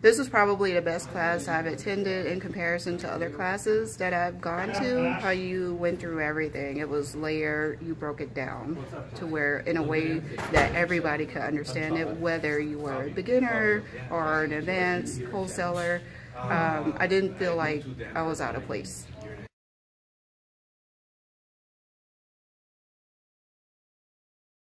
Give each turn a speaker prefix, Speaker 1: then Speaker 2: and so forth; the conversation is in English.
Speaker 1: this was probably the best class I've attended in comparison to other classes that I've gone to. How you went through everything. It was layered, you broke it down to where in a way that everybody could understand it, whether you were a beginner or an advanced wholesaler. Um, I didn't feel like I was out of place.